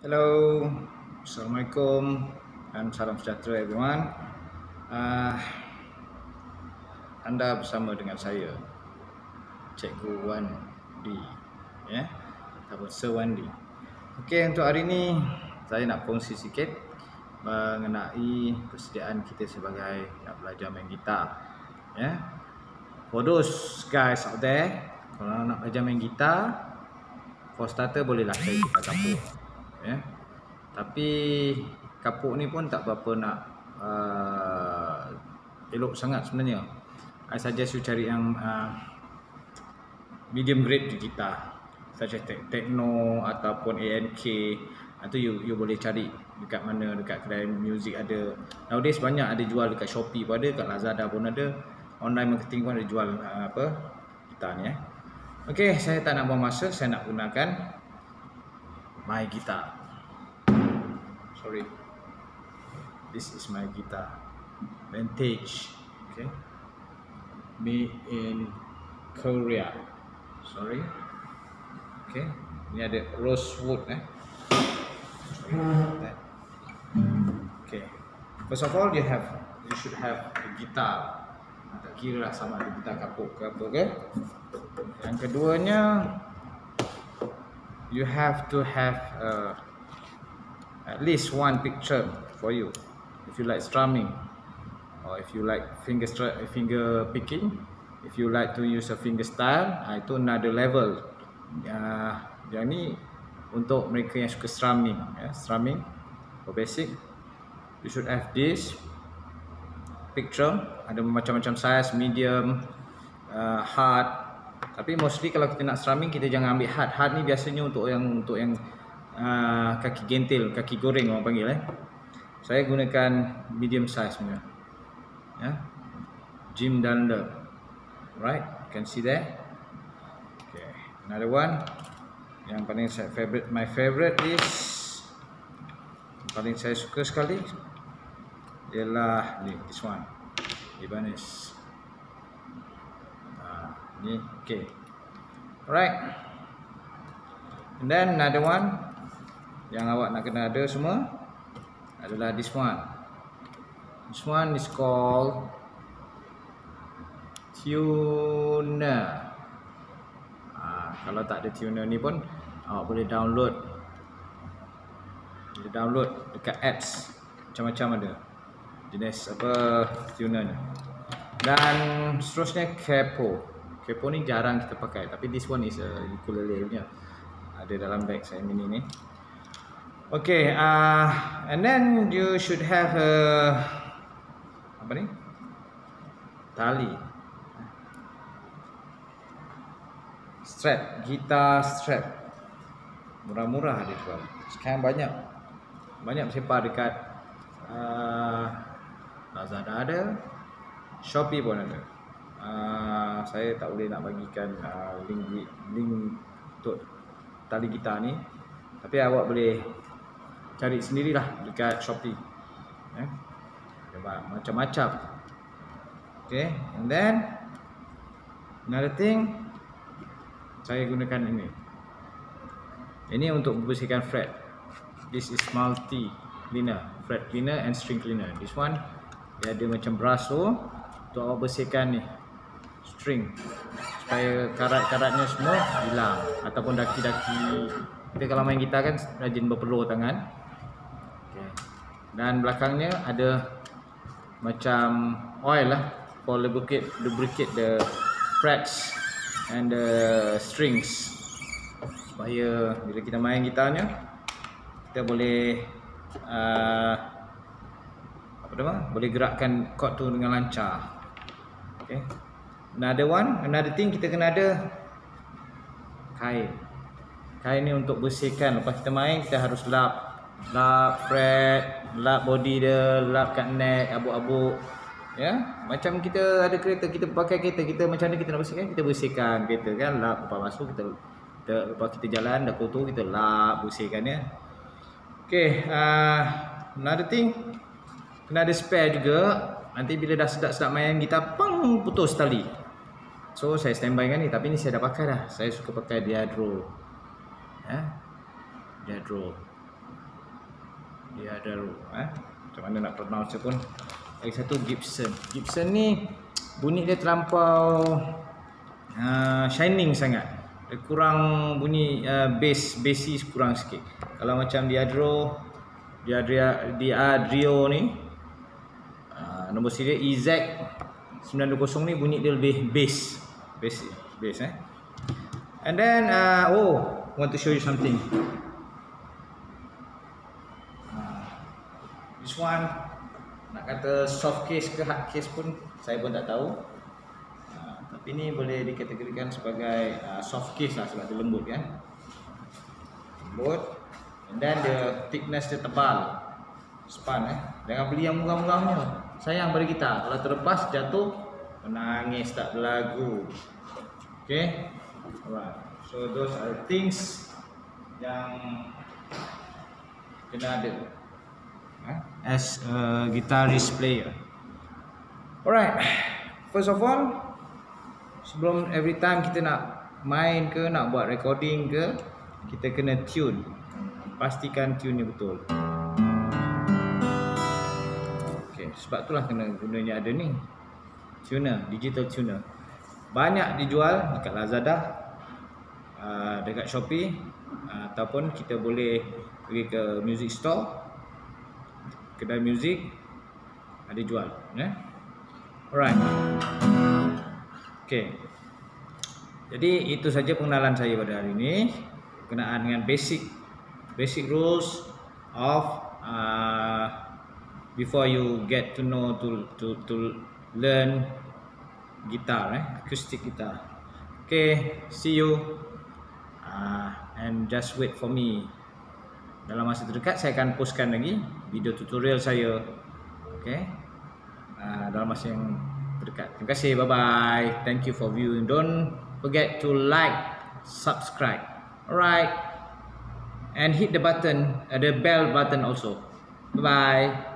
Hello, Assalamualaikum dan salam sejahtera everyone. Uh, anda bersama dengan saya, Cikgu Wan D, ya, yeah? ataupun Sir Wan D. Okey, untuk hari ini saya nak kongsi sikit mengenai persediaan kita sebagai nak belajar main gitar, ya. Yeah? For those guys out there, kalau nak belajar main gitar, for starter bolehlah cari gitar kapur ya. Tapi kapuk ni pun tak berapa nak uh, elok sangat sebenarnya. I suggest you cari yang uh, medium grade gitar such as techno ataupun ANK itu you you boleh cari dekat mana dekat kedai music ada nowadays banyak ada jual dekat Shopee pun ada dekat Lazada pun ada online marketing pun ada jual uh, apa gitar ni eh okey saya tak nak buang masa saya nak gunakan my guitar. Sorry. This is my guitar. Vintage. Okay. Made in Korea. Sorry. Okay. Ini ada rosewood eh? Okay. First of all you have you should have a guitar. Tak kira lah sama ada gitar kapuk ke apa ke yang keduanya you have to have uh, at least one picture for you. If you like strumming or if you like finger finger picking if you like to use a finger style uh, itu another level. Uh, yang ni untuk mereka yang suka strumming ya, strumming for basic you should have this picture. Ada macam-macam size medium uh, hard tapi mostly kalau kita nak strumming kita jangan ambil hard. Hard ni biasanya untuk yang untuk yang uh, kaki gentil kaki goreng orang panggil eh. Saya gunakan medium size punya. Ya. Jim Dunlop right? You can see there. Okay. Another one. Yang paling saya favorite my favorite is paling saya suka sekali ialah ni this one. Ibanez ni okay. Alright. And then another one yang awak nak kena ada semua adalah this one. This one is called tuner. Ah kalau tak ada tuner ni pun awak boleh download. Boleh download dekat apps macam-macam ada jenis apa tuner ni. Dan seterusnya capo capo ni jarang kita pakai tapi this one is a ukulele punya. Ada dalam bag saya mini ni. Okay uh, and then you should have a apa ni? Tali. Strap guitar strap. Murah-murah dia jual. Sekarang banyak. Banyak bersepah dekat uh, Lazada ada Shopee pun ada uh, saya tak boleh nak bagikan uh, link link untuk tali gitar ni. Tapi awak boleh cari sendirilah dekat Shopee. Eh? macam-macam. Okay and then another thing saya gunakan ini. Ini untuk membersihkan fret. This is multi cleaner fret cleaner and string cleaner. This one dia ada macam brush tu untuk awak bersihkan ni string. Supaya karat-karatnya semua hilang. Ataupun daki-daki. Kita kalau main gitar kan rajin berpeluh tangan. Okay. dan belakangnya ada macam oil lah. For lubricate lubricate the frets and the strings. Supaya bila kita main gitarnya kita boleh uh, apa nama? Boleh gerakkan chord tu dengan lancar. Okay another one another thing kita kena ada kain. Kain ni untuk bersihkan. Lepas kita main kita harus lap. Lap fret lap body dia lap kat neck abuk-abuk. Ya macam kita ada kereta kita pakai kereta kita macam mana kita nak bersihkan? Kita bersihkan kereta kan lap lepas masuk kita kita lepas kita jalan dah kotor kita lap bersihkan ya. Okey uh, another thing kena ada spare juga. Nanti bila dah sedap-sedap main gitar pang putus tali so saya standby kan ni tapi ni saya dah pakai dah saya suka pakai diadro ya diadro Diadero eh. Macam mana nak pronounce pun. Lagi satu Gibson. Gibson ni bunyi dia terlampau uh, shining sangat. Dia kurang bunyi uh, bass, bassy kurang sikit. Kalau macam Diadro, Diadria, Diadrio ni uh, nombor siri EZ 920 ni bunyi dia lebih bass. Bass, bass eh. And then uh, oh, want to show you something. Uh, this one nak kata soft case ke hard case pun saya pun tak tahu. Uh, tapi ni boleh dikategorikan sebagai uh, soft case lah sebab dia lembut kan. Lembut. And then the thickness dia tebal. Span eh. Jangan beli yang murah-murah punya. Sayang pada kita. Kalau terlepas jatuh menangis tak berlagu. Okay. Alright. So those are things yang kena ada eh? as a guitarist player. Alright. First of all, sebelum every time kita nak main ke nak buat recording ke, kita kena tune. Pastikan tune ni betul. Okay, sebab itulah kena gunanya ada ni. Tuner, digital tuner. Banyak dijual dekat Lazada, uh, dekat Shopee uh, ataupun kita boleh pergi ke music store kedai muzik ada jual ya yeah? alright okey jadi itu saja pengenalan saya pada hari ini berkenaan dengan basic basic rules of uh, before you get to know to to to learn guitar eh acoustic guitar. Okay see you. Uh, and just wait for me. Dalam masa terdekat saya akan postkan lagi video tutorial saya. Okay? Uh, dalam masa yang terdekat. Terima kasih bye bye thank you for viewing. Don't forget to like subscribe. Alright. And hit the button uh, the bell button also. Bye bye